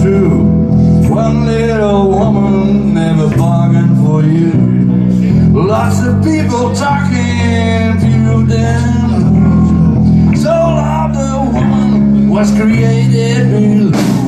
true One little woman never bargained for you. Lots of people talking, to of them Soul of the woman was created below